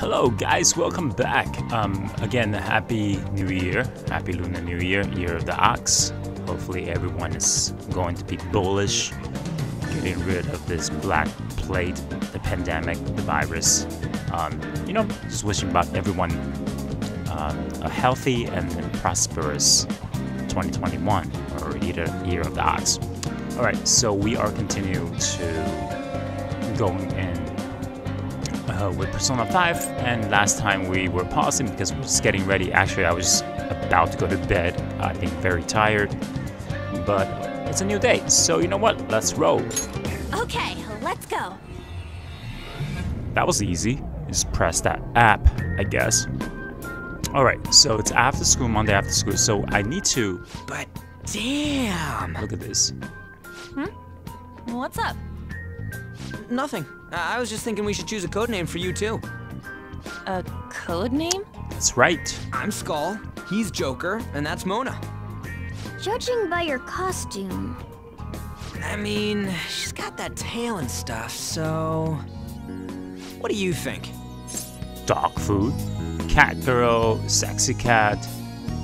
Hello, guys. Welcome back. Um, again, happy New Year, happy Lunar New Year, Year of the Ox. Hopefully, everyone is going to be bullish, getting rid of this black plague, the pandemic, the virus. Um, you know, just wishing about everyone um, a healthy and prosperous 2021 or either Year of the Ox. All right, so we are continuing to going in uh, with Persona 5, and last time we were pausing because we are just getting ready. Actually, I was about to go to bed. I've been very tired, but it's a new day, so you know what? Let's roll. Okay, let's go. That was easy. Just press that app, I guess. All right, so it's after school, Monday after school, so I need to But damn! look at this. Hmm? What's up? Nothing. I I was just thinking we should choose a code name for you too. A code name? That's right. I'm Skull, he's Joker, and that's Mona. Judging by your costume, I mean, she's got that tail and stuff, so. What do you think? Dog food, cat girl, sexy cat,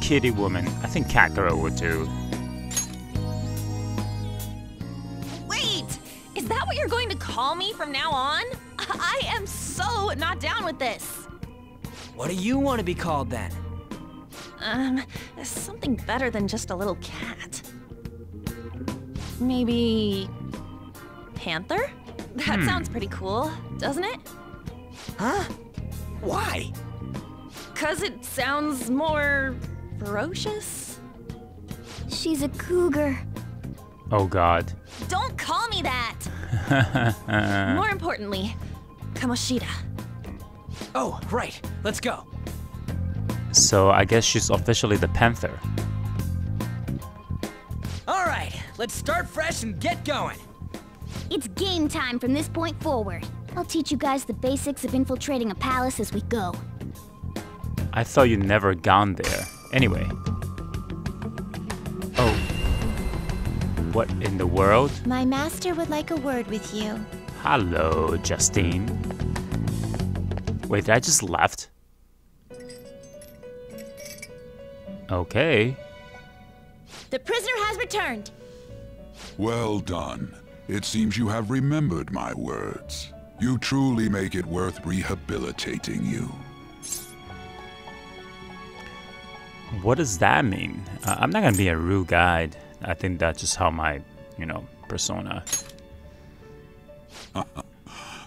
kitty woman. I think cat girl would do. That what you're going to call me from now on? I am so not down with this. What do you want to be called then? Um, something better than just a little cat. Maybe. Panther? That sounds pretty cool, doesn't it? Huh? Why? Cause it sounds more ferocious? she's a cougar. Oh God. Don't call me that! More importantly, Kamoshida. Oh, right. Let's go. So I guess she's officially the Panther. All right, let's start fresh and get going. It's game time from this point forward. I'll teach you guys the basics of infiltrating a palace as we go. I thought you'd never gone there. Anyway. What in the world? My master would like a word with you. Hello, Justine. Wait, did I just left? Okay. The prisoner has returned. Well done. It seems you have remembered my words. You truly make it worth rehabilitating you. What does that mean? Uh, I'm not gonna be a rude guide. I think that's just how my, you know, persona.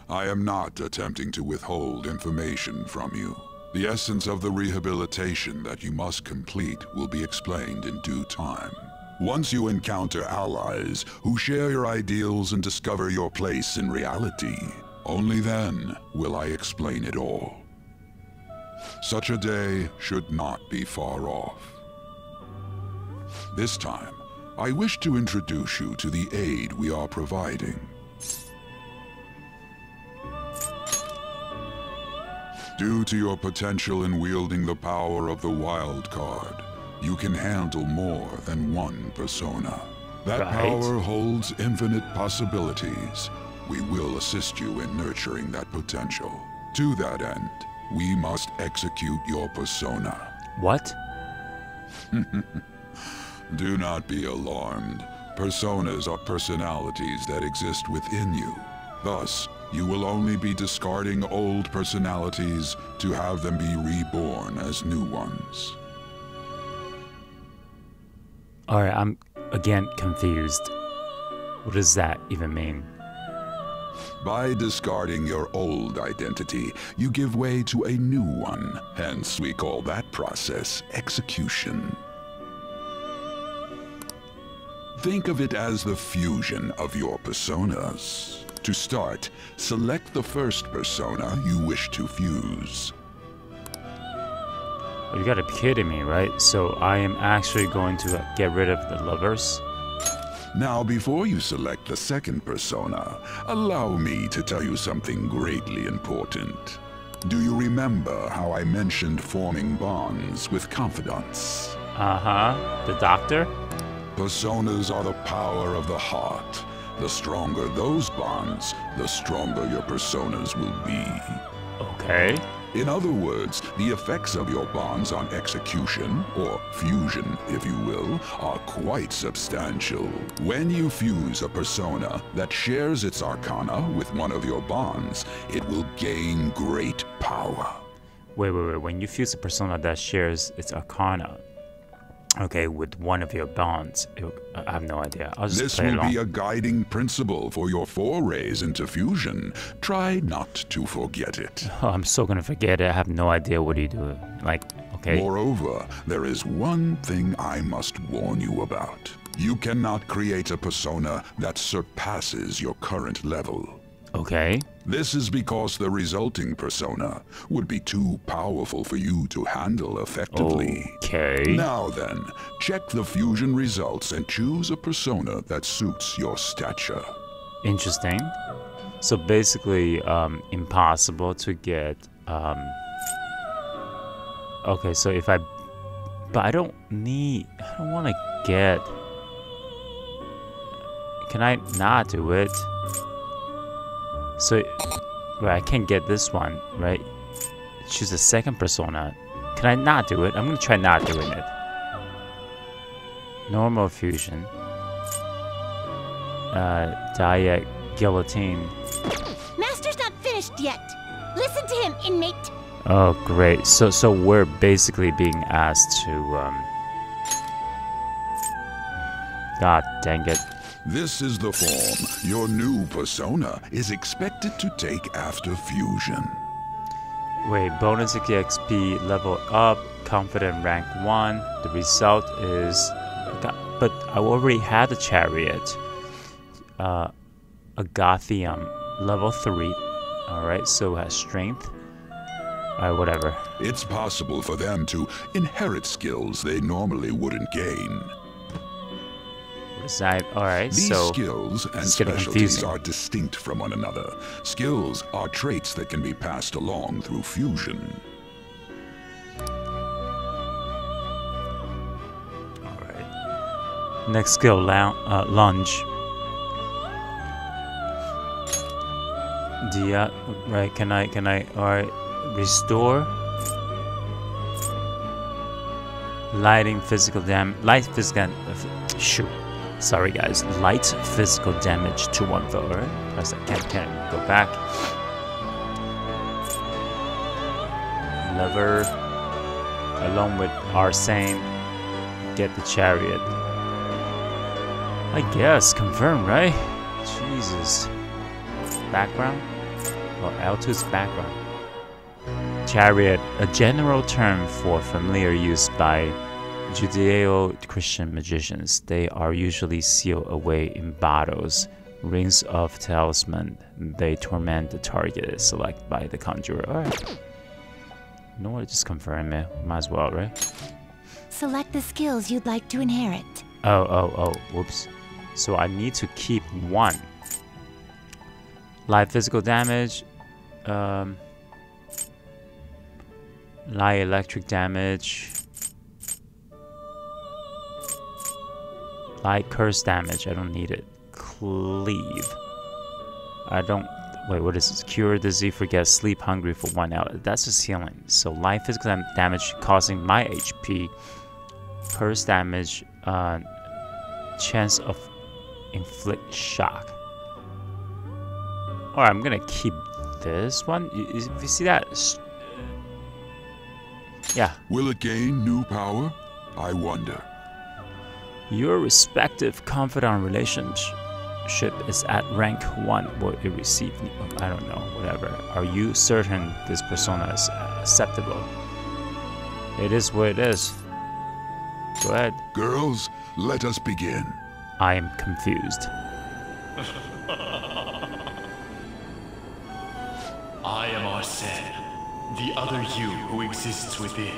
I am not attempting to withhold information from you. The essence of the rehabilitation that you must complete will be explained in due time. Once you encounter allies who share your ideals and discover your place in reality, only then will I explain it all. Such a day should not be far off. This time, I wish to introduce you to the aid we are providing. Due to your potential in wielding the power of the wild card, you can handle more than one persona. That Right. power holds infinite possibilities. We will assist you in nurturing that potential. To that end, we must execute your persona. What? Do not be alarmed. Personas are personalities that exist within you. Thus, you will only be discarding old personalities to have them be reborn as new ones. Alright, I'm again confused. What does that even mean? By discarding your old identity, you give way to a new one. Hence, we call that process execution. Think of it as the fusion of your personas. To start, select the first persona you wish to fuse. You gotta be kidding me, right? So I am actually going to get rid of the lovers? Now, before you select the second persona, allow me to tell you something greatly important. Do you remember how I mentioned forming bonds with confidants? Uh-huh. The doctor? Personas are the power of the heart. The stronger those bonds, the stronger your personas will be. Okay. In other words, the effects of your bonds on execution, or fusion, if you will, are quite substantial. When you fuse a persona that shares its arcana with one of your bonds, it will gain great power. Wait, wait, wait. When you fuse a persona that shares its arcana, okay, with one of your bonds, I have no idea. I'll just This play will along. be a guiding principle for your forays into fusion. Try not to forget it. Oh, I'm so gonna forget it. I have no idea what you do. Like, okay. Moreover, there is one thing I must warn you about. You cannot create a persona that surpasses your current level. Okay. This is because the resulting persona would be too powerful for you to handle effectively. Okay. Now then, check the fusion results and choose a persona that suits your stature. Interesting. So basically, um, impossible to get. Um, okay, so if I, but I don't need. I don't want to get. Can I not do it? So, right, I can't get this one, right? Choose the second persona. Can I not do it? I'm gonna try not doing it. Normal fusion. Uh, diet guillotine. Master's not finished yet. Listen to him, inmate. Oh, great. So, so we're basically being asked to, um... God dang it. This is the form your new persona is expected to take after fusion. Wait, bonus XP level up, confidant rank 1. The result is... But I already had a chariot. Uh, Agathion, level 3. Alright, so it has strength. Alright, whatever. It's possible for them to inherit skills they normally wouldn't gain. What is? Alright, These so... skills and specialties are distinct from one another. Skills are traits that can be passed along through fusion. Alright. Next skill, lou- uh, lunge. Dia, right? Can I? Can I? Alright. Restore. Lighting physical dam. Light physical. Uh, shoot. Sorry, guys. Light physical damage to one. Alright. Press that. Can't, can't go back. Lever. Along with Arsene get the chariot. I guess, confirm, right? Jesus. Background? Oh, L2's background. Chariot, a general term for familiar use by Judeo-Christian magicians. They are usually sealed away in bottles. Rings of talisman. They torment the target selected by the conjurer. Alright. You know what? Just confirm it. Might as well, right? Select the skills you'd like to inherit. Oh, oh, oh, whoops. So I need to keep one. Light physical damage. Um, light electric damage. Light curse damage. I don't need it. Cleave. I don't. Wait, what is this? Cure disease, forget, sleep hungry for one hour. That's just healing. So light physical dam- damage causing my HP curse damage, uh, chance of inflict shock. Alright, I'm gonna keep this one. You- you see that? Yeah, Will it gain new power? I wonder. Your respective confidant relationship is at rank 1. Will it receive? I don't know, whatever. Are you certain this persona is acceptable? It is what it is. Go ahead. Girls, let us begin. I am confused. I am Arsene, the other you who exists within.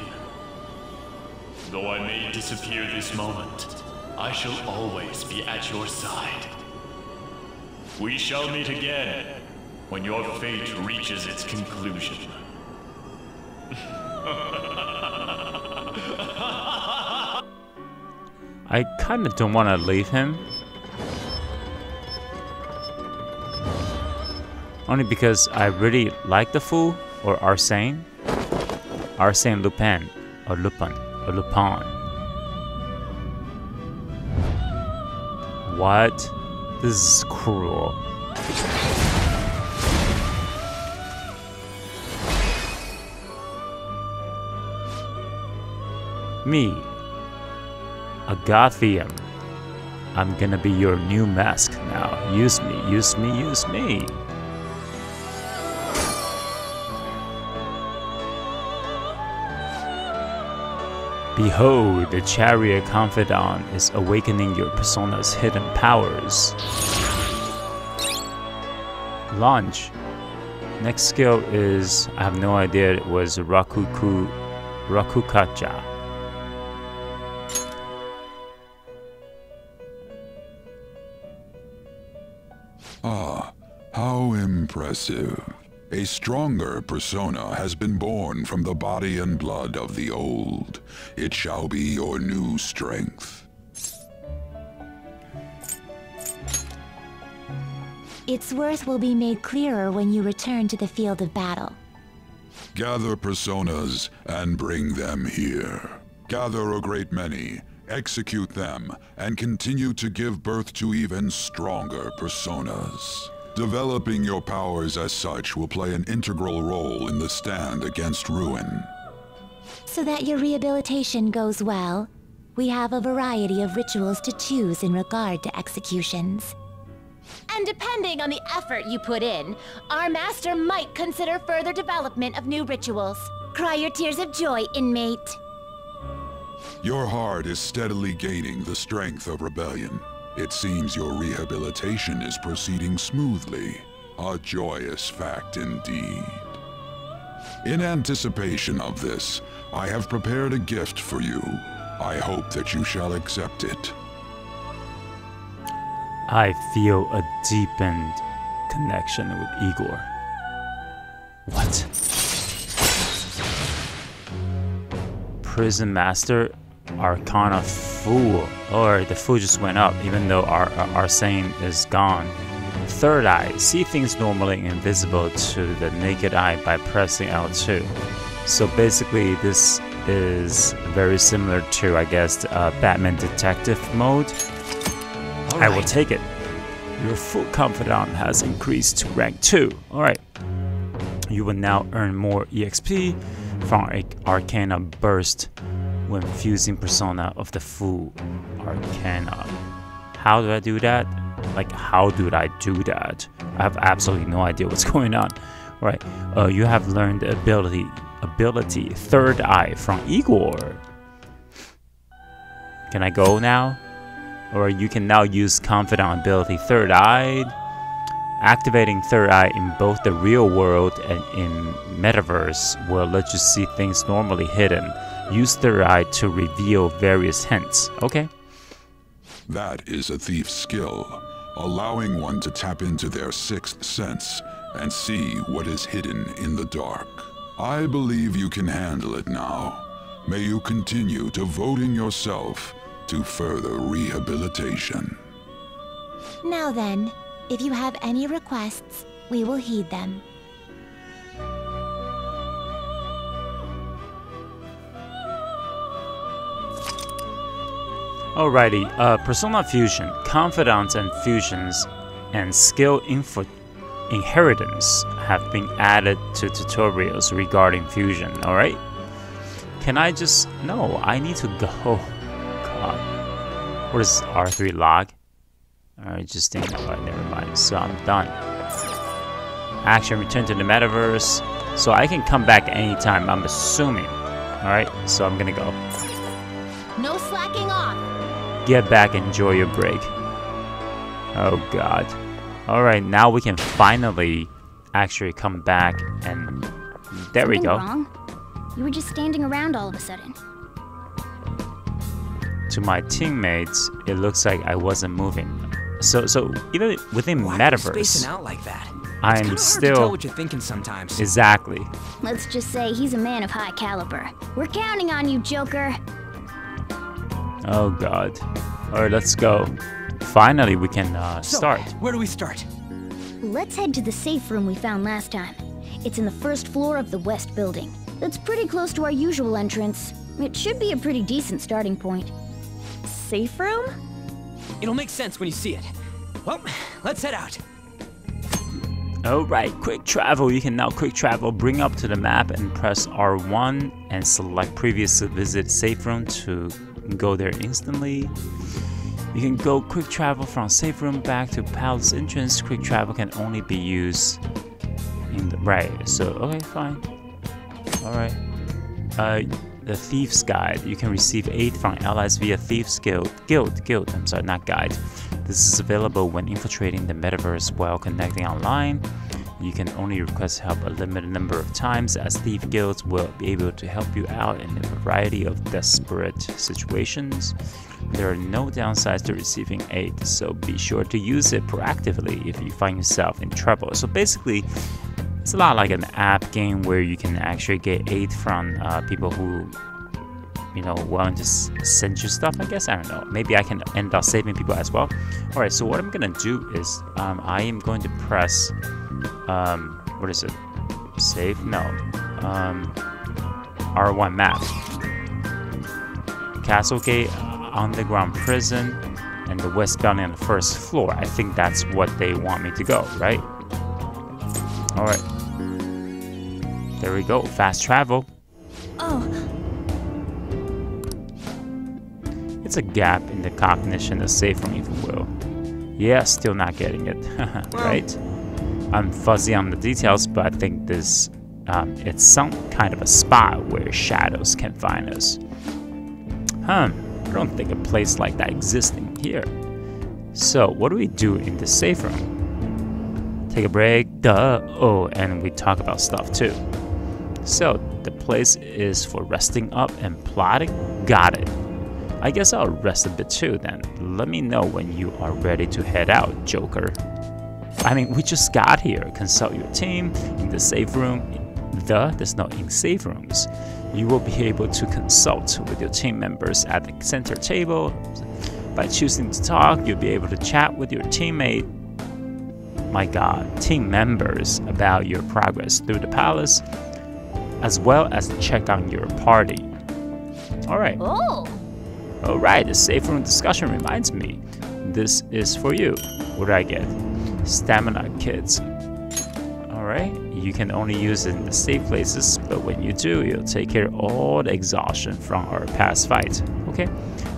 Though I may disappear this moment, I shall always be at your side. We shall meet again when your fate reaches its conclusion. I kind of don't want to leave him. Only because I really like the fool or Arsane. Arsene Lupin or Lupin or Lupin. What? This is cruel. Me, Agathion. I'm gonna be your new mask now. Use me, use me, use me. Behold, the chariot confidant is awakening your persona's hidden powers. Launch. Next skill is I have no idea it was Rakuku Rakukaja. Ah, how impressive. A stronger persona has been born from the body and blood of the old. It shall be your new strength. Its worth will be made clearer when you return to the field of battle. Gather personas and bring them here. Gather a great many, execute them, and continue to give birth to even stronger personas. Developing your powers as such will play an integral role in the stand against ruin. So that your rehabilitation goes well, we have a variety of rituals to choose in regard to executions. And depending on the effort you put in, our master might consider further development of new rituals. Cry your tears of joy, inmate. Your heart is steadily gaining the strength of rebellion. It seems your rehabilitation is proceeding smoothly. A joyous fact indeed. In anticipation of this, I have prepared a gift for you. I hope that you shall accept it. I feel a deepened connection with Igor. What? Prison Master Arcana Fool. Or the food just went up, even though our, our Arsene is gone. Third Eye. See things normally invisible to the naked eye by pressing L2. So basically, this is very similar to, I guess, uh, Batman Detective mode. I will take it. Your fool confidant has increased to rank 2. Alright. You will now earn more EXP from Arcana Burst when fusing Persona of the Fool Arcana. How do I do that? Like, how do I do that? I have absolutely no idea what's going on. Right. Uh, you have learned the ability, ability Third Eye from Igor. Can I go now? or you can now use Confidant ability Third Eye. Activating Third Eye in both the real world and in Metaverse will let you see things normally hidden. Use Third Eye to reveal various hints. Okay. That is a thief's skill, allowing one to tap into their sixth sense and see what is hidden in the dark. I believe you can handle it now. May you continue devoting yourself to further rehabilitation. Now then, if you have any requests, we will heed them. Alrighty, uh, Persona Fusion, Confidants and Fusions, and Skill Info Inheritance have been added to tutorials regarding Fusion, alright? Can I just... No, I need to go. God. What is R3 log? Alright, just think about it, never mind. So I'm done. Action, return to the metaverse. So I can come back anytime, I'm assuming. Alright, so I'm gonna go. No slacking off. Get back, enjoy your break. Oh god. Alright, now we can finally actually come back and there we Something go. Wrong? You were just standing around all of a sudden. To my teammates, it looks like I wasn't moving. So so even within Why are spacing metaverse, out like that? I'm Kinda to still- tell what you're thinking sometimes. exactly. Let's just say he's a man of high caliber. We're counting on you, Joker. Oh god. Alright, let's go. Finally we can uh, So, start. Where do we start? Let's head to the safe room we found last time. It's in the first floor of the west building. That's pretty close to our usual entrance. It should be a pretty decent starting point. Safe room? It'll make sense when you see it. Well, let's head out. Alright, quick travel. You can now quick travel, bring up to the map and press R1 and select previous visit safe room to go there instantly. You can go quick travel from safe room back to palace entrance. Quick travel can only be used in the right. So okay, fine. Alright. Uh the Thief's Guide. You can receive aid from allies via Thief's Guild. Guild, Guild, I'm sorry, not guide. This is available when infiltrating the metaverse while connecting online. You can only request help a limited number of times, as Thief Guilds will be able to help you out in a variety of desperate situations. There are no downsides to receiving aid, so be sure to use it proactively if you find yourself in trouble. So basically, it's a lot like an app game where you can actually get aid from uh, people who you know willing to send you stuff i guess i don't know maybe i can end up saving people as well all right so what i'm gonna do is um, i am going to press um, what is it? Save no. Um, r1 map castlegate underground prison and the west building on the first floor. I think that's what they want me to go right? All right. There we go. Fast travel. Oh, It's a gap in the cognition of safe from evil will. Yeah, still not getting it, right? I'm fuzzy on the details, but I think this um, it's some kind of a spot where shadows can find us. Hmm, I don't think a place like that exists in here. So, what do we do in the safe room? Take a break, duh. Oh, and we talk about stuff too. So, the place is for resting up and plotting? Got it. I guess I'll rest a bit too then. Let me know when you are ready to head out, Joker. I mean, we just got here. Consult your team in the safe room. The, there's no in safe rooms. You will be able to consult with your team members at the center table. By choosing to talk, you'll be able to chat with your teammate, my god, team members about your progress through the palace, as well as check on your party. Alright. oh. Alright, the safe room discussion reminds me. This is for you. What do I get? Stamina kits. Alright, you can only use it in the safe places, but when you do, you'll take care of all the exhaustion from our past fight. Okay?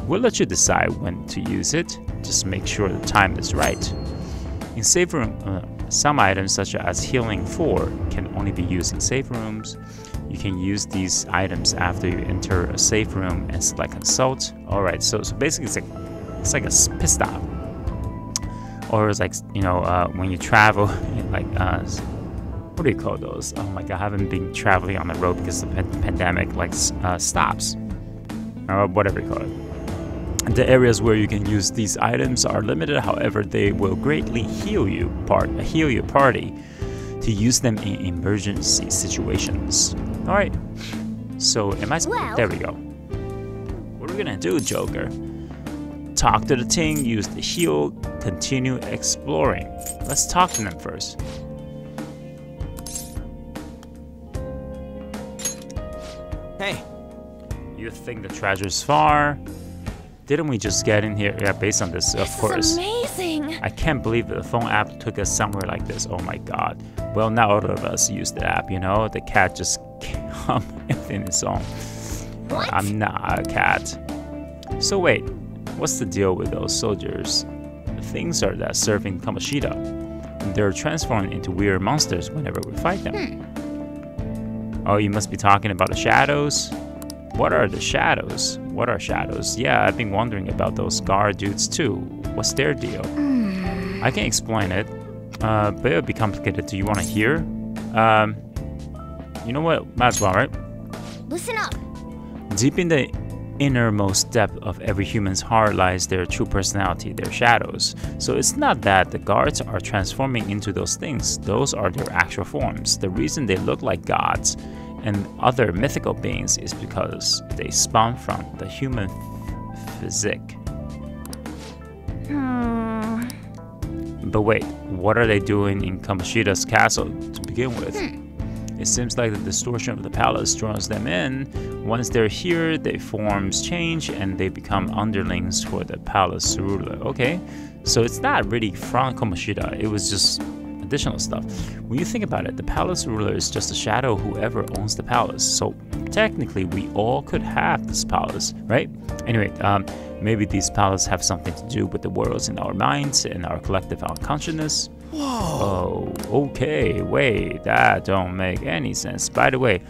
We'll let you decide when to use it. Just make sure the time is right. In safe room, uh, some items such as healing 4 can only be used in safe rooms. You can use these items after you enter a safe room and select consult. Alright, so, so basically it's like it's like a pit stop. Or it's like you know, uh, when you travel like uh what do you call those? My god, I haven't been traveling on the road because the pan- pandemic, like uh, stops. Or whatever you call it. The areas where you can use these items are limited, however, they will greatly heal you part heal your party to use them in emergency situations. All right. So am I? Well- there we go. What are we gonna do, Joker? Talk to the team. Use the heal. Continue exploring. Let's talk to them first. Hey, You think the treasure's far? Didn't we just get in here? Yeah, based on this, of This course. is amazing. I can't believe the phone app took us somewhere like this. Oh my god. Well, now all of us use the app, you know? The cat just come within its own. What? I'm not a cat. So wait, what's the deal with those soldiers? The things are that serving in Kamoshida. They're transformed into weird monsters whenever we fight them. Oh, you must be talking about the shadows? What are the shadows? What are shadows? Yeah, I've been wondering about those guard dudes too. What's their deal? I can explain it, uh, but it would be complicated. Do you want to hear? Um, you know what? Might as well, right? Listen up. Deep in the innermost depth of every human's heart lies their true personality, their shadows. So it's not that the guards are transforming into those things, those are their actual forms. The reason they look like gods and other mythical beings is because they spawn from the human physique. Hmm. But wait, what are they doing in Kamoshida's castle to begin with? It seems like the distortion of the palace draws them in. Once they're here, their forms change and they become underlings for the palace ruler. Okay, so it's not really from Kamoshida, it was just additional stuff. When you think about it, the palace ruler is just a shadow whoever owns the palace. So technically, we all could have this palace, right? Anyway, um, maybe these palaces have something to do with the worlds in our minds and our collective unconsciousness. Whoa. Oh, okay. Wait, that don't make any sense. By the way,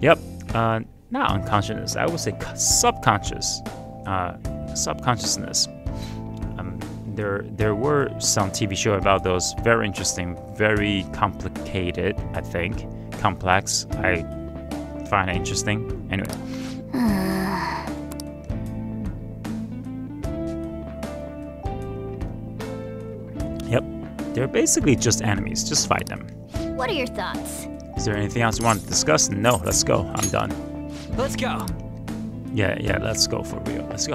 yep, uh, not unconsciousness. I would say subconscious, uh, subconsciousness. Um, there, there were some TV show about those. Very interesting, very complicated. I think complex. I find it interesting. Anyway. They're basically just enemies. Just fight them. What are your thoughts? Is there anything else you want to discuss? No, let's go. I'm done. Let's go. Yeah, yeah, let's go for real. Let's go.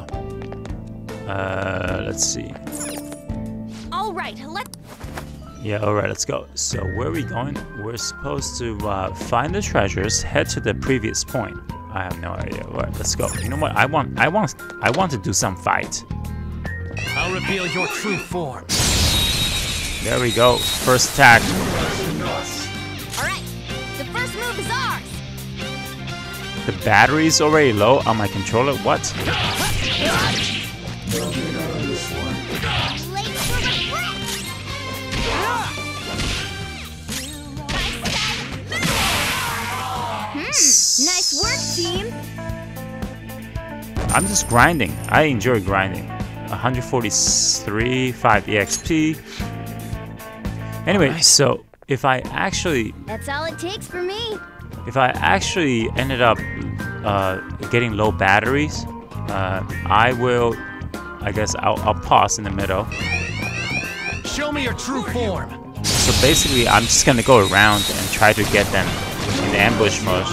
Uh, let's see. All right, let Yeah, all right, let's go. So where are we going? We're supposed to uh, find the treasures, head to the previous point. I have no idea. All right, let's go. You know what? I want, I want, I want to do some fight. I'll reveal your true form. There we go. First attack. All right, the first move is ours. The battery's already low on my controller. What? Late for the brick. Hmm, nice work, team. I'm just grinding. I enjoy grinding. 143, 5 EXP. Anyway, so if I actually That's all it takes for me. if I actually ended up uh, getting low batteries, uh, I will. I guess I'll, I'll pause in the middle. Show me your true form. So basically, I'm just gonna go around and try to get them in the ambush mode.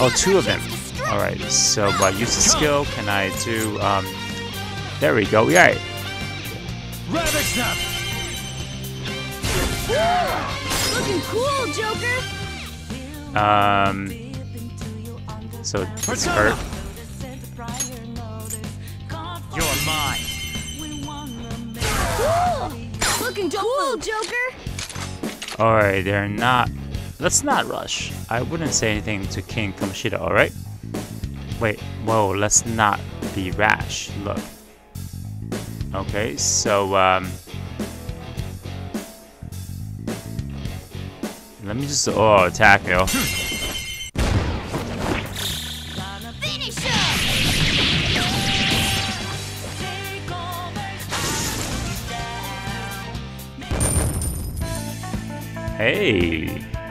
Oh, two of them. All right. So by use the skill, can I do? Um, there we go. Yeah. Ravage them. Looking cool, Joker. Um. So it's hurt. You're mine. Cool. Looking cool, Joker. All right. They're not. Let's not rush. I wouldn't say anything to King Kamoshida. All right. Wait. Whoa. Let's not be rash. Look. Okay. So um. Let me just oh attack you. Hey,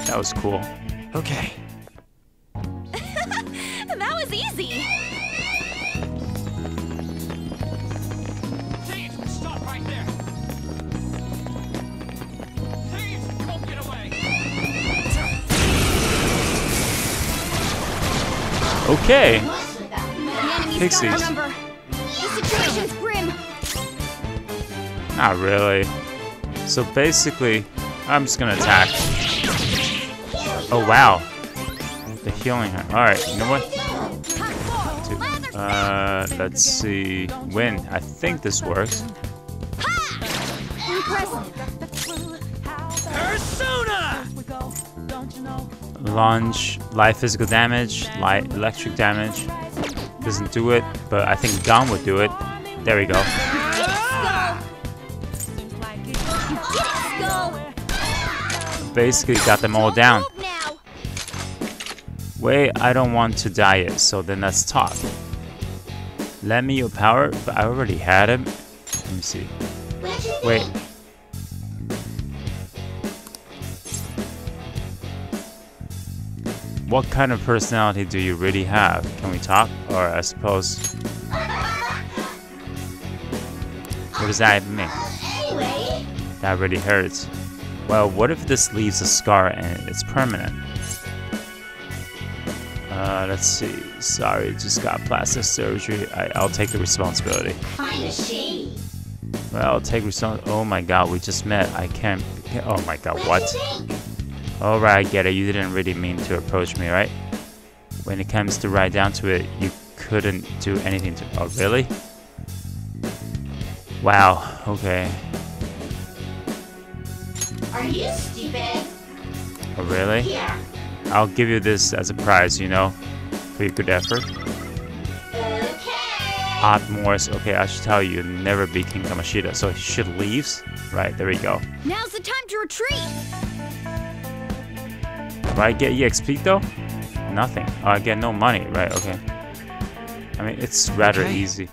that was cool. Okay. Okay. Pixies. got our number. The situation's grim. Not really. So basically, I'm just gonna attack. Oh wow. The healing her. Alright, you know what? Uh, let's see. Win. I think this works. Launch, light physical damage, light electric damage. Doesn't do it, but I think Gun would do it. There we go. Basically got them all down. Wait, I don't want to die yet, so then let's talk. Lend me your power, but I already had him. Let me see. Wait. What kind of personality do you really have? Can we talk? Or I suppose. What does that mean? That really hurts. Well, what if this leaves a scar and it's permanent? Uh, let's see. Sorry, just got plastic surgery. I, I'll take the responsibility. Well, I'll take respons- Oh my god, we just met. I can't. Oh my god, what? Oh, Alright, I get it. You didn't really mean to approach me, right? When it comes to right down to it, you couldn't do anything to. Oh, really? Wow, okay. Are you stupid? Oh, really? Here. I'll give you this as a prize, you know, for your good effort. Okay. Odd Morris, okay, I should tell you, never beat King Kamoshida, so he should leaves. Right, there we go. Now's the time to retreat. Do I get EXP though? Nothing. Oh, I get no money, right, okay. I mean, it's rather Okay. easy.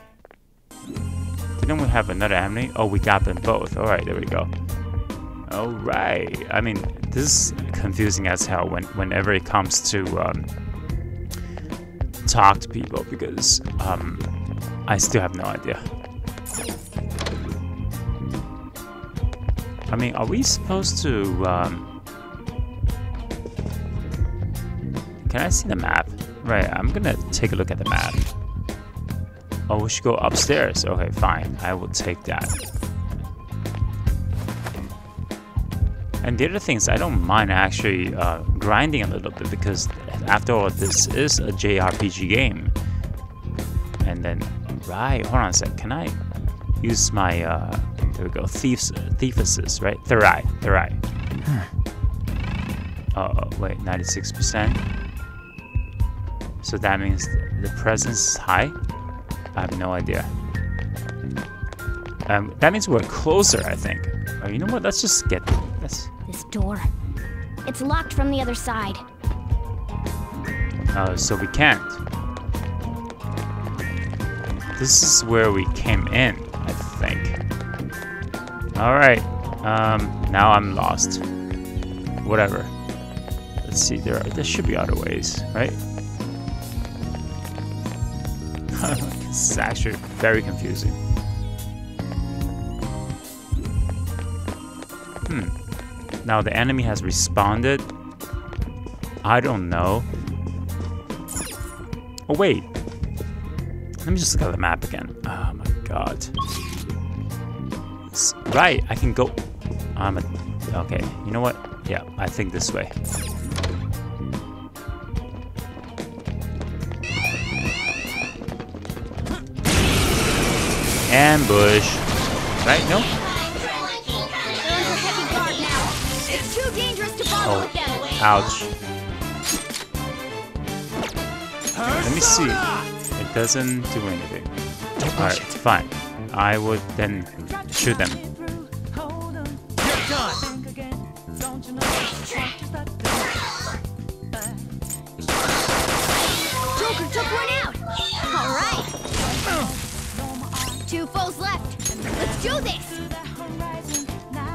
Didn't we have another enemy? Oh, we got them both. Alright, there we go. Alright. I mean, this is confusing as hell when, whenever it comes to um, talk to people because um, I still have no idea. I mean, are we supposed to... Um, can I see the map? Right, I'm gonna take a look at the map. Oh, we should go upstairs. Okay, fine. I will take that. And the other thing is, I don't mind actually uh, grinding a little bit because, after all, this is a JRPG game. And then, right, hold on a sec. Can I use my, uh, there we go, Thieves, Thief Assist, right? Therai, Therai. Oh, wait, 96%. So that means the presence is high? I have no idea. Um, that means we're closer, I think. Oh, you know what? Let's just get this. This door. It's locked from the other side. Oh, so we can't. This is where we came in, I think. Alright. Um, now I'm lost. Whatever. Let's see, there, are, there should be other ways, right? Is actually very confusing. Hmm. Now the enemy has responded. I don't know. Oh wait. Let me just look at the map again. Oh my god. Right, I can go. I'm a. Okay, you know what? Yeah, I think this way. Ambush. Right? No? They're under heavy guard now. It's too dangerous to follow Oh, ouch. Let me see. It doesn't do anything. Alright, fine. I would then shoot them.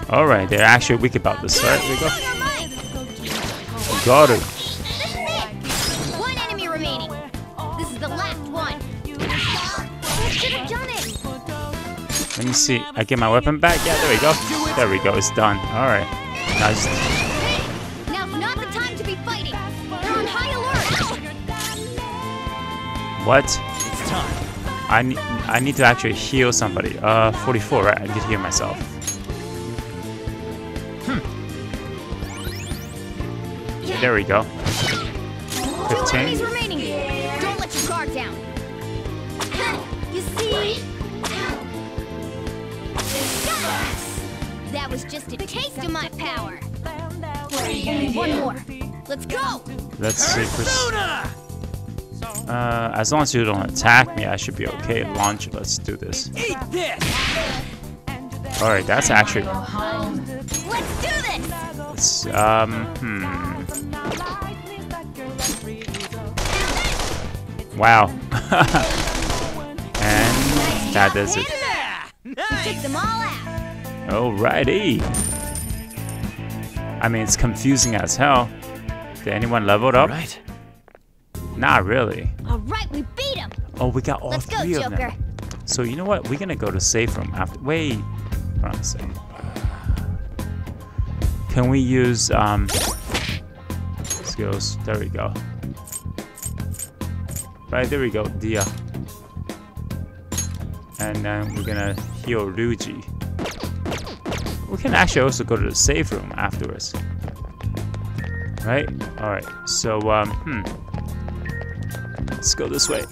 Alright, they're actually weak about this. right? there we go. Got it. This is it. One enemy remaining. This is the last one. I should have done it. Let me see. I get my weapon back. Yeah, there we go. There we go. It's done. Alright. Now just now's not the time to be fighting. They're on high alert. what? It's time. I need I need to actually heal somebody. Uh 44, right? I need to heal myself. There we go. Two 15. remaining. Don't let your guard down. You see? That was just a taste of my power. One more. Let's go. Let's see if Uh, as long as you don't attack me, I should be okay. Launch. Let's do this. Eat this! All right, that's actually. Let's do this. It's, um. Hmm. Wow. and that does it. Took them all out. Alrighty. I mean, it's confusing as hell. Did anyone leveled up? Right. Not really. All right, we beat him. Oh, we got all Let's go, three of Joker. them. So you know what? We're gonna go to safe room after. Wait. Hold on a second. Can we use um skills? There we go. Right there we go, Dia. And then we're gonna heal Ryuji. We can actually also go to the safe room afterwards. Right? Alright, so, um, hmm. Let's go this way.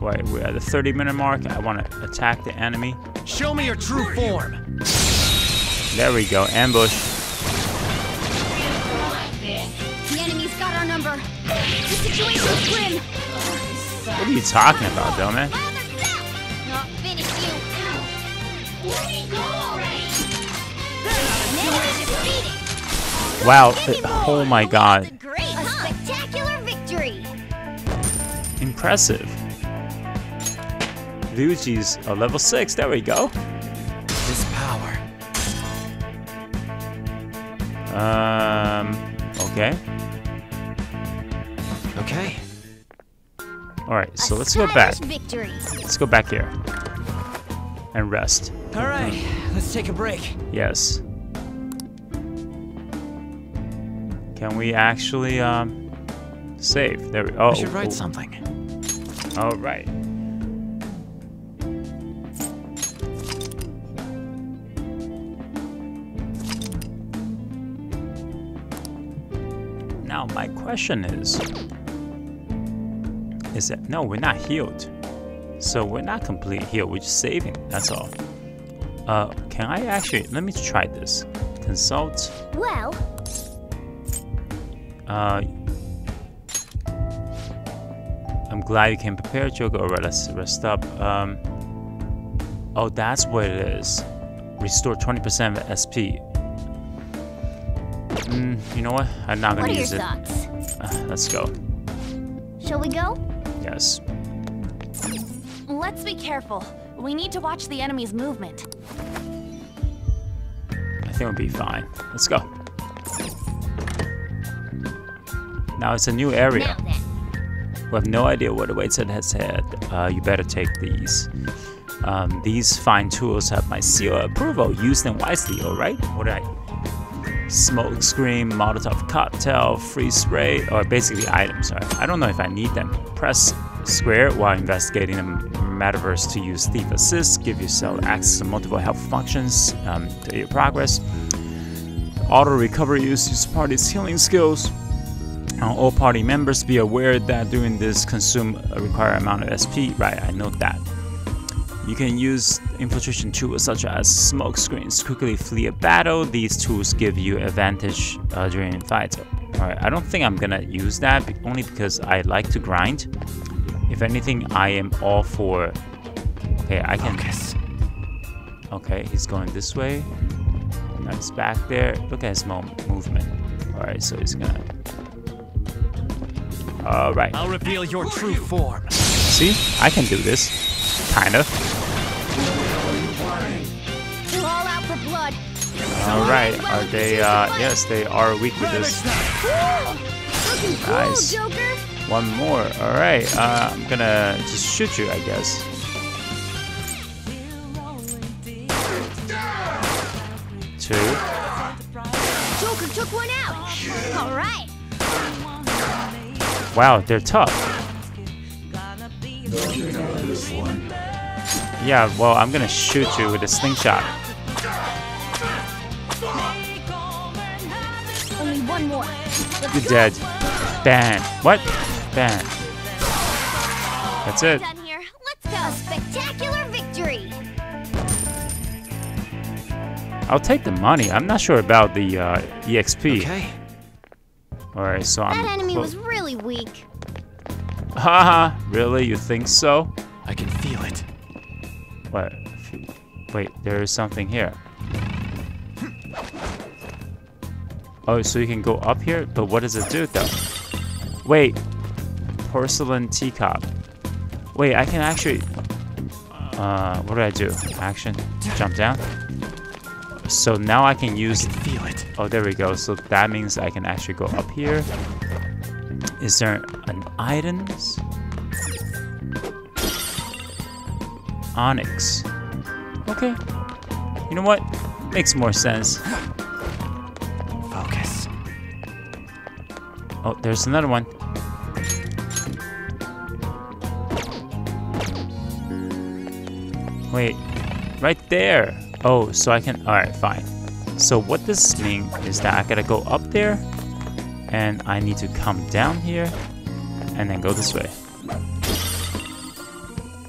Wait, we're at the 30 minute mark. I want to attack the enemy. Show me your true form. There we go, ambush. The enemy's got our number. The situation's grim. What are you talking about, though, man? Not finish you. Let me go already! Enemy defeated. Wow, oh my god. Great, a spectacular victory. Impressive. Ryuji's a level 6, there we go. This power. Um. Okay. Alright, so let's go back. Victory. Let's go back here. And rest. All right, let's take a break. Yes. Can we actually, um, save? There we Oh, I should write oh, something. Alright. Now, my question is is that no, we're not healed. So we're not completely healed, we're just saving, that's all. Uh, can I actually, let me try this. Consult, Well, uh, I'm glad you came prepared, Joker. Alright, let's rest up. Um, oh, that's what it is. Restore 20% of SP. Mm, you know what? I'm not gonna are your use it. Uh, let's go. Shall we go? Yes. Let's be careful. We need to watch the enemy's movement. I think we'll be fine. Let's go. Now it's a new area. We have no idea what awaits ahead. Uh, you better take these. Um, these fine tools have my seal of approval. Use them wisely, alright? What did I... Smoke screen, Molotov cocktail, free spray, or basically items. Sorry. I don't know if I need them. Press square while investigating the metaverse to use Thief Assist. Give yourself access to multiple health functions um, to your progress. Auto recovery uses party's healing skills. Uh, all party members be aware that doing this consume a required amount of SP. Right, I know that. You can use infiltration tools such as smoke screens to quickly flee a battle. These tools give you advantage uh, during fights. Alright, I don't think I'm gonna use that only because I like to grind. If anything, I am all for. Okay, I can. Focus. Okay, he's going this way. Now he's back there. Look at his mo- movement. Alright, so he's gonna. Alright. I'll reveal your true form. See? I can do this. Kinda. All out for blood. Alright. Are they, uh, yes, they are weak with this. Looking Nice. One more. Alright. Uh, I'm gonna just shoot you, I guess. Two. Joker took one out. All right. Wow, they're tough. Yeah, well, I'm gonna shoot you with a slingshot. Only one more. You're dead. Ban. What? Ban. That's it. Done here. Let's go. A spectacular victory. I'll take the money. I'm not sure about the uh, EXP. Okay. Alright, so I'm. That enemy was really weak. Haha, really? You think so? I can feel it. What? Wait, there is something here. Oh, so you can go up here? But what does it do though? Wait. Porcelain teacup. Wait, I can actually... Uh, what do I do? Action. Jump down. So now I can I use... can feel it. Oh, there we go. So that means I can actually go up here. Is there an items? Onyx. Okay. You know what? Makes more sense. Focus. Oh, there's another one. Wait, right there. Oh, so I can. Alright, fine. So, what this means is that I gotta go up there? And I need to come down here and then go this way.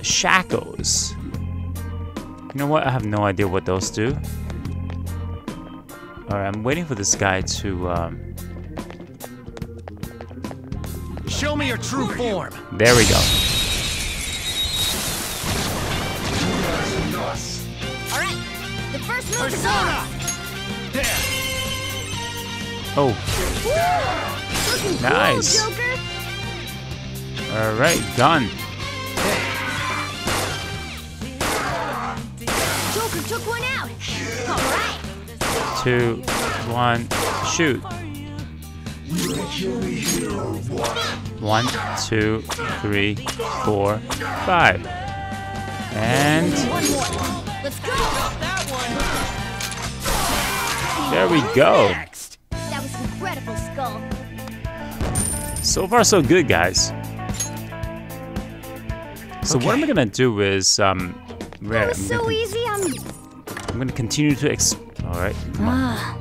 Shackles. You know what? I have no idea what those do. Alright, I'm waiting for this guy to, um... Show me your true form. There we go. Persona! on. There. Oh, Nice. cool, Joker. alright, done. Joker took one out. All right. Two, one, shoot. One, two, three, four, five. And One more. Let's go. There we go. Next. That was incredible, Skull. So far, so good, guys. So what I'm gonna do is, um, That right, was I'm, so gonna, easy. I'm. I'm gonna continue to ex. All right, come on. Ah,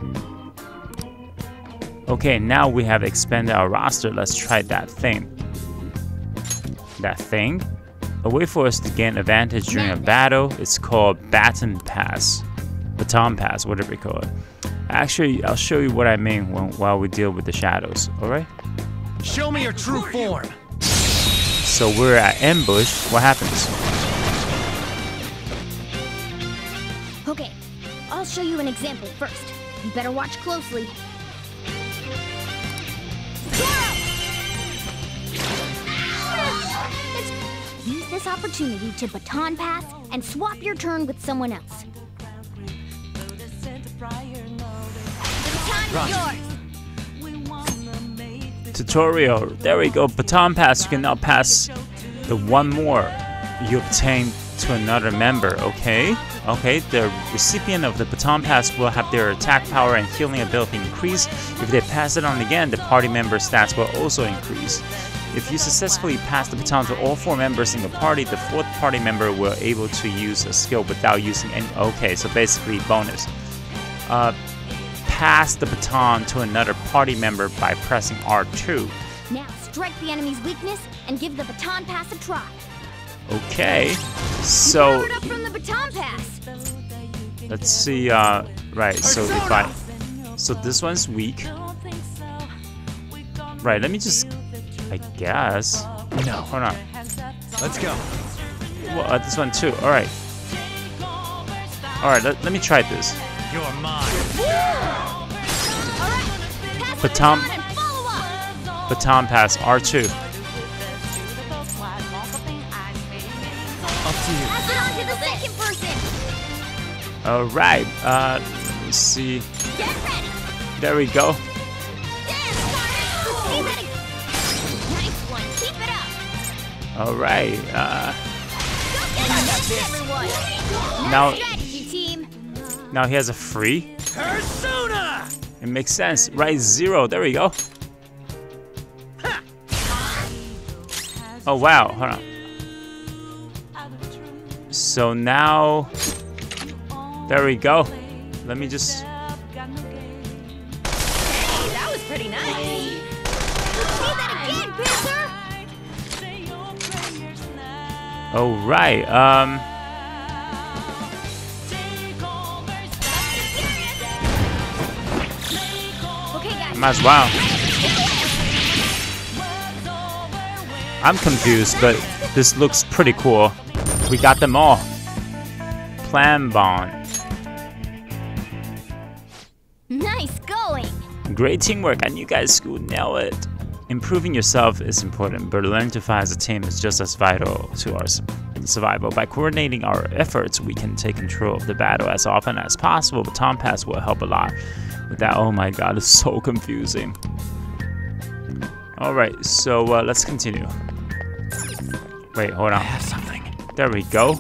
Okay, now we have expanded our roster. Let's try that thing. That thing? A way for us to gain advantage during a battle is called Baton Pass. Baton Pass, whatever you call it. Actually, I'll show you what I mean when, while we deal with the shadows, alright? Show me your true form. So we're at ambush. What happens? okay, I'll show you an example first. You better watch closely. Use this opportunity to baton pass and swap your turn with someone else. Yours. Tutorial. There we go. Baton Pass. You can now pass the one more you obtain to another member, okay? Okay, the recipient of the Baton Pass will have their attack power and healing ability increase. If they pass it on again, the party member stats will also increase. If you successfully pass the baton to all four members in the party, the fourth party member will able to use a skill without using any. Okay, so basically bonus. Uh, pass the baton to another party member by pressing R2. Now strike the enemy's weakness and give the baton pass a try. Okay, so up from the baton pass. let's see. Uh, right, so if I, so this one's weak. Right, let me just, I guess. No. Hold on. Let's go. Well, uh, this one too. All right. All right, let, let me try this. You're mine. All right, pass the Baton- baton up. Baton pass R2. Up to you. Pass it on to the second person. All right. Uh, let me see. Get ready. There we go. There, Sonic. Stay ready. Nice one. Keep it up. All right. Uh, Go get this, everyone. Now- strategy, team. Now he has a free. Persona! It makes sense. Right, zero. There we go. Oh wow. Hold on. So now, there we go. Let me just. Hey, that was pretty nice. See that again, Panther. Oh right. Um. Might as well. I'm confused, but this looks pretty cool. We got them all. Plan bond. Nice going. Great teamwork, and you guys would nail it. Improving yourself is important, but learning to fight as a team is just as vital to our survival. By coordinating our efforts, we can take control of the battle as often as possible. Baton Pass will help a lot with that. Oh my god, it's so confusing. Alright, so uh, let's continue. Wait, hold I on. have something. There we go.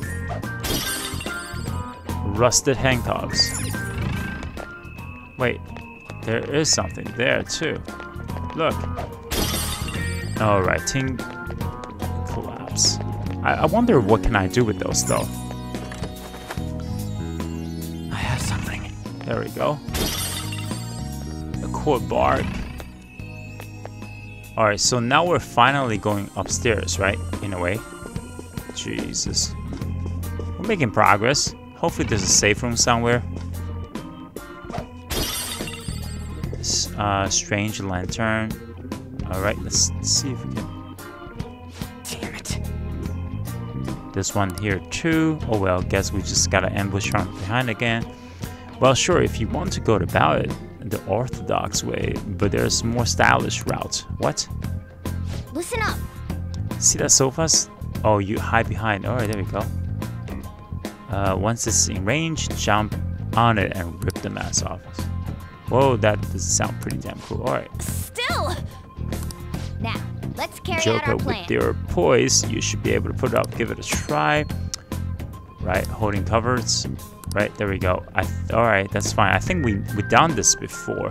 Rusted handcuffs. Wait, there is something there too. Look. Alright, ting collapse. I, I wonder what can I do with those though. I have something. There we go. A core bark. Alright, so now we're finally going upstairs, right? In a way. Jesus. We're making progress. Hopefully there's a safe room somewhere. Uh, strange lantern. Alright, let's see if we can... Damn it. This one here too. Oh well, guess we just gotta ambush from behind again. Well, sure, if you want to go about it the orthodox way, but there's more stylish route. What? Listen up. See that sofas? Oh, you hide behind. Alright, there we go. Uh, once it's in range, jump on it and rip the mask off. Whoa, that does sound pretty damn cool. Alright. Still! Now, let's carry out Joker, our plan. with your poise, you should be able to put it up. Give it a try. Right, holding covers. Right, there we go. I all right, that's fine. I think we we done this before.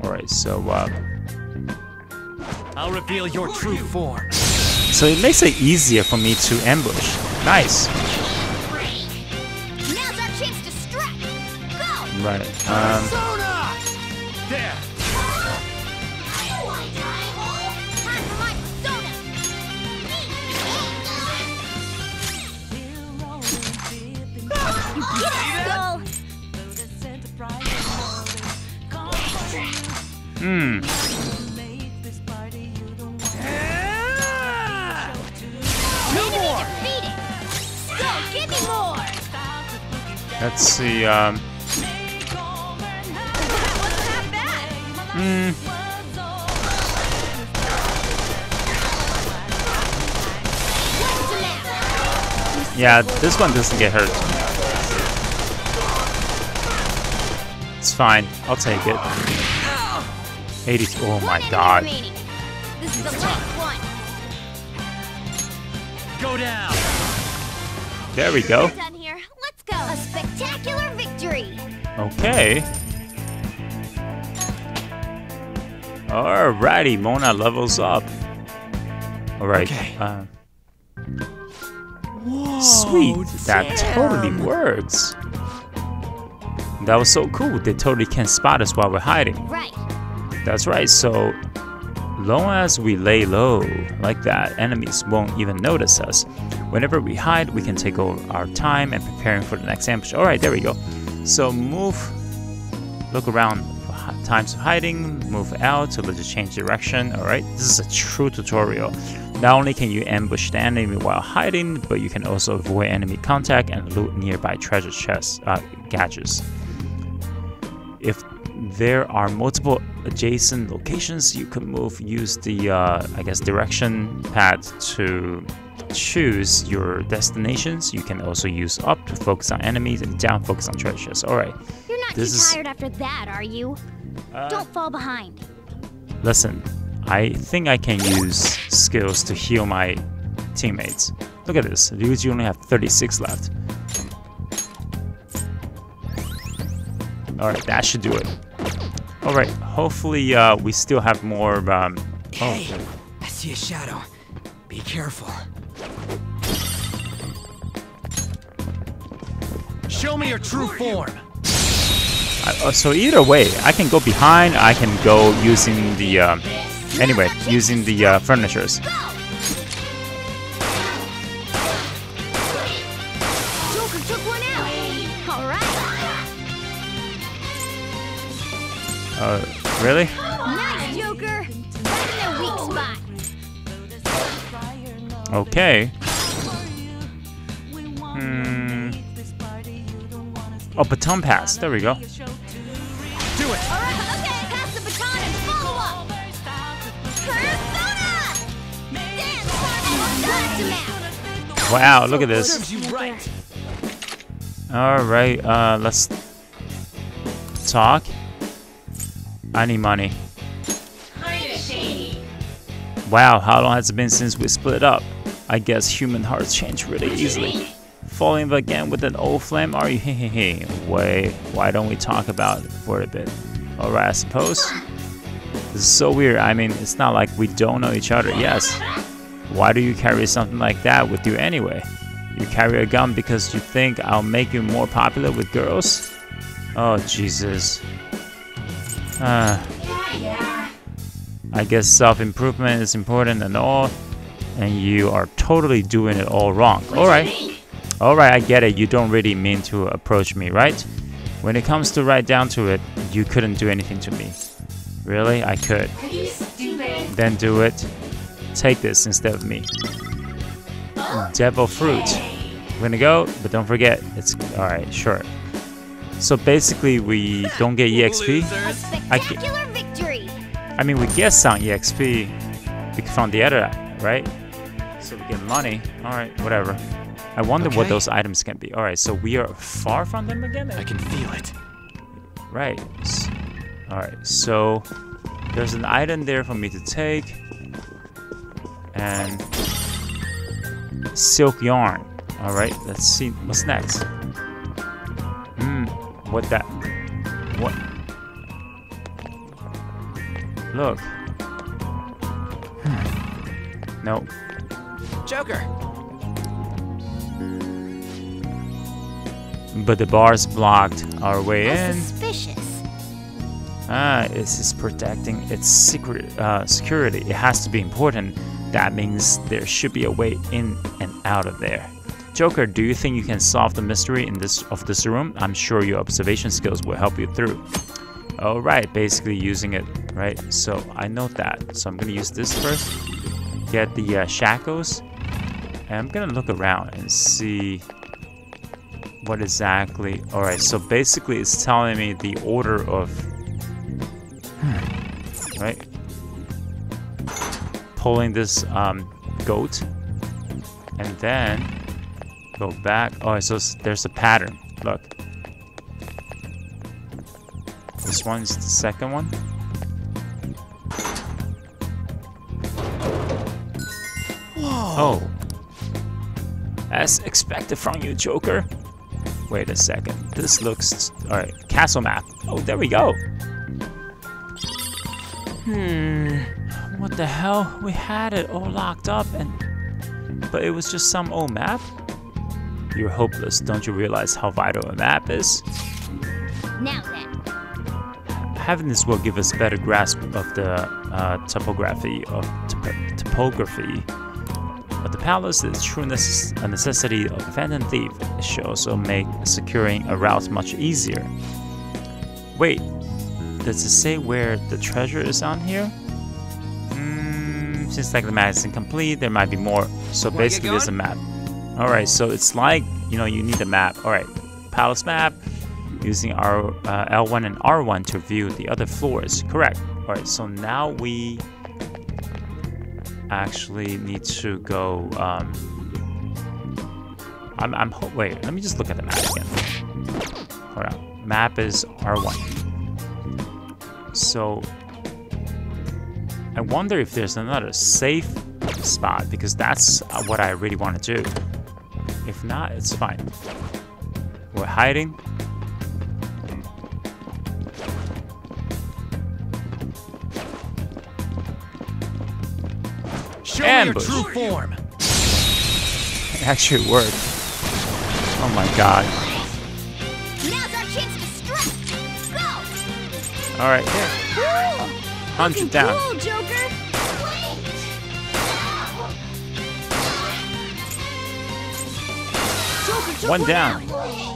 All right, so uh, I'll reveal your true form. so it makes it easier for me to ambush. Nice. Now's our chance to strike. Go! Right. Um, Um. Matter? Yeah, this one doesn't get hurt. It's fine. I'll take it. 80. Oh my god. Go down. There we go. Okay. Alrighty, Mona levels up. Alright. Okay. Uh, Whoa, sweet. That totally works. That was so cool. They totally can't spot us while we're hiding. Right. That's right. So long as we lay low like that, enemies won't even notice us. Whenever we hide, we can take over our time and preparing for the next ambush. All right, there we go. So move, look around for times of hiding, move out to let it change direction. All right, this is a true tutorial. Not only can you ambush the enemy while hiding, but you can also avoid enemy contact and loot nearby treasure chests, uh, gadgets. If there are multiple adjacent locations you can move use the uh, i guess direction pad to choose your destinations you can also use up to focus on enemies and down focus on treasures all right You're not This too is- tired after that, are you? Uh, Don't fall behind. listen i think i can use skills to heal my teammates look at this dudes you only have 36 left all right that should do it all right hopefully uh, we still have more um, Hey, oh, I see a shadow. Be careful. Show me your true form. I- uh, so either way, I can go behind. I can go using the um, anyway, using the uh, furnitures. Go! Joker took one out. All right. Uh, really? Okay. Hmm. Oh, baton pass. There we go. Do it. All right, okay. Pass the baton and follow up. Persona! Dance, Carnival. Wow, look at this. Serves you right. All right, uh, let's talk. I need money. Kinda shady. Wow, how long has it been since we split up? I guess human hearts change really easily. Falling in again with an old flame? Are you? Hehehe. Wait, why don't we talk about it for a bit? Alright, I suppose. This is so weird. I mean, it's not like we don't know each other. Yes. Why do you carry something like that with you anyway? You carry a gun because you think I'll make you more popular with girls? Oh, Jesus. Uh, I guess self-improvement is important and all, and you are totally doing it all wrong. All right. All right, I get it. You don't really mean to approach me, right? When it comes to right down to it, you couldn't do anything to me. Really? I could. Then do it. Take this instead of me. Devil fruit. We're gonna go, but don't forget, it's alright, sure. So basically, we don't get EXP. Victory! I mean, we get some EXP from the other, right? So we get money. Alright, whatever. I wonder what those items can be. Alright, so we are far from them again? I can feel it. Right. Alright, so there's an item there for me to take. And silk yarn. Alright, let's see what's next. Hmm, what that what Look. Hmm. Nope. Joker. But the bars blocked our way How in. suspicious. Ah, this is protecting its secret uh, security. It has to be important. That means there should be a way in and out of there. Joker, do you think you can solve the mystery in this of this room? I'm sure your observation skills will help you through. All right, basically using it, right? So I know that. So I'm gonna use this first. Get the uh, shackles, and I'm gonna look around and see what exactly. All right, so basically it's telling me the order of right? Pulling this um, goat, and then go back. Oh, so there's a pattern. Look, this one's the second one. Oh, as expected from you, Joker. Wait a second. This looks all right. Castle map. Oh, there we go. Hmm. What the hell? We had it all locked up and but it was just some old map? You're hopeless. Don't you realize how vital a map is? Now then, Having this will give us a better grasp of the uh, topography of top- topography of the palace. It's true necess- a necessity of phantom thief. It should also make securing a route much easier. Wait, does it say where the treasure is on here? Mm, seems like the map is incomplete. There might be more. So Wanna basically, there's a map. All right, so it's like you know you need a map. All right, palace map using our uh, L1 and R1 to view the other floors. Correct. All right, so now we actually need to go. Um, I'm. I'm. Wait. Let me just look at the map again. Hold on. Map is R1. So I wonder if there's another safe spot because that's what I really want to do. If not, it's fine. We're hiding. Ambush. me your true form. It actually worked. Oh my god. now's our chance to strike! All right. Hundred down. Cool, Joker! One down. Alright,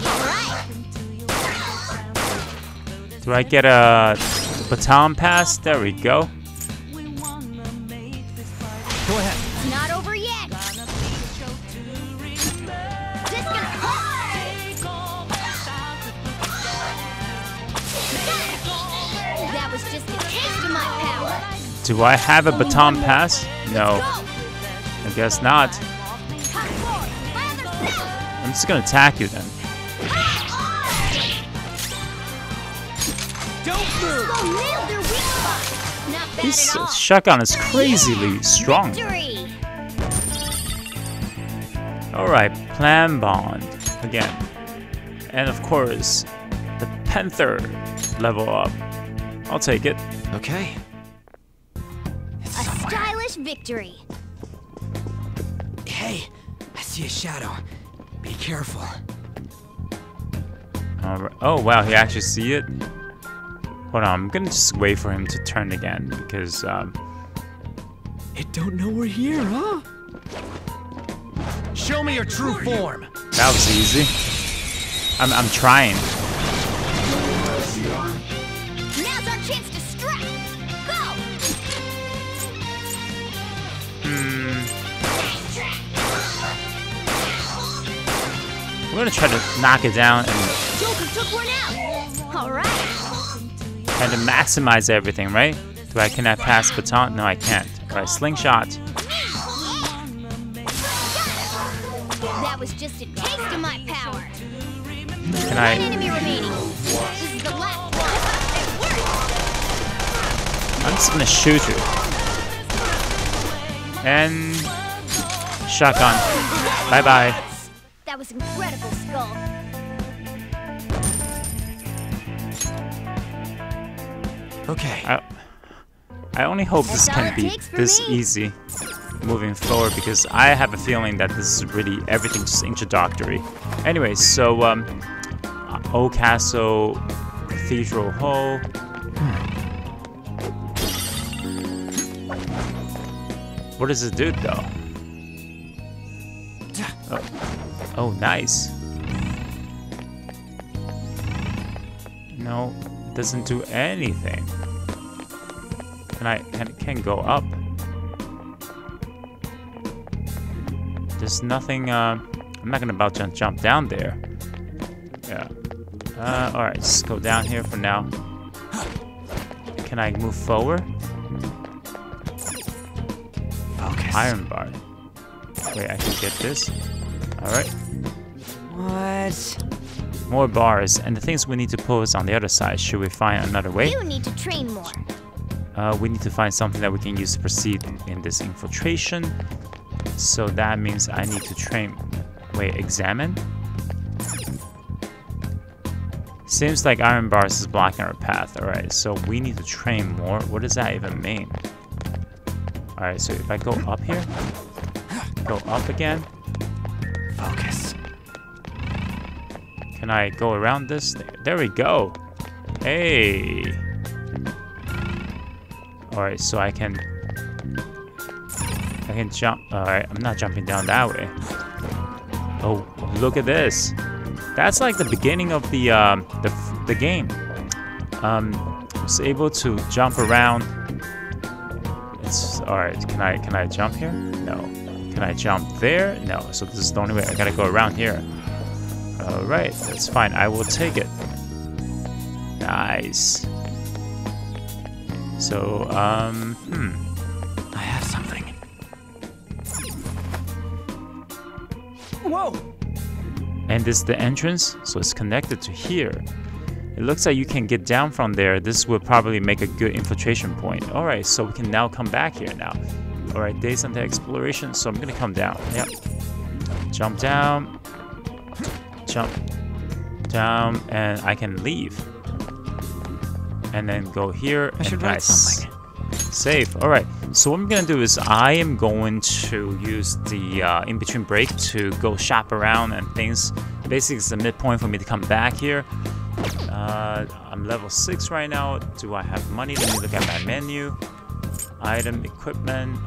Do I get a baton pass? There we go. Do I have a baton pass? No, I guess not. I'm just gonna attack you then. This shotgun is crazily strong. Alright, plan bond again. And of course, the Panther level up. I'll take it. Okay. Victory! Hey, I see a shadow. Be careful. Alright. Oh wow, he actually see it. Hold on, I'm gonna just wait for him to turn again because um, It don't know we're here, huh? Show me your true form. that was easy. I'm I'm trying. We're gonna try to knock it down and Joker took one out. All right. try to maximize everything, right? Do I can I pass baton? No, I can't. Alright, slingshot. That was just a taste of my power. Can I? enemy remaining. This is the last one. It worked. I'm just gonna shoot you. And shotgun. Bye bye. That was incredible, Okay. I, I only hope this can be this me. easy moving forward because I have a feeling that this is really everything just introductory. Anyway, so um, Old Castle, Cathedral Hall. What does it do though? Oh, oh nice. No, it doesn't do anything. Can I can can go up? There's nothing. Uh, I'm not gonna about to jump down there. Yeah. Uh, all right, just go down here for now. Can I move forward? Focus. Iron bar. Wait, I can get this. All right. What? More bars, and the things we need to pull is on the other side. Should we find another way? You need to train more. Uh, we need to find something that we can use to proceed in this infiltration. So that means I need to train. Wait, examine? Seems like iron bars is blocking our path. Alright, so we need to train more. What does that even mean? Alright, so if I go up here, go up again, Focus. Can I go around this? There we go. Hey. Alright, so I can I can jump. Alright, I'm not jumping down that way. Oh, look at this. That's like the beginning of the um, the the game. Um, was able to jump around. It's all right. Can I can I jump here? No. Can I jump there? No. So this is the only way. I gotta go around here. All right, that's fine. I will take it. Nice. So um, hmm. I have something. Whoa! And this is the entrance, so it's connected to here. It looks like you can get down from there. This will probably make a good infiltration point. All right, so we can now come back here now. All right, days under exploration, so I'm gonna come down. Yep. Jump down, jump down, and I can leave. And then go here. I should and write something. Save. All right. So what I'm gonna do is I am going to use the uh, in between break to go shop around and things. Basically, it's the midpoint for me to come back here. Uh, I'm level six right now. Do I have money? Let me look at my menu. Item, equipment.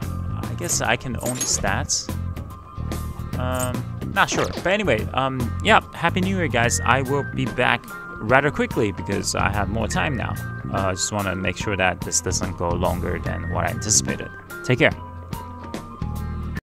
I guess I can own stats. Um, not sure. But anyway, um, yeah. Happy New Year, guys. I will be back rather quickly because I have more time now. Uh, I just want to make sure that this doesn't go longer than what I anticipated. Take care.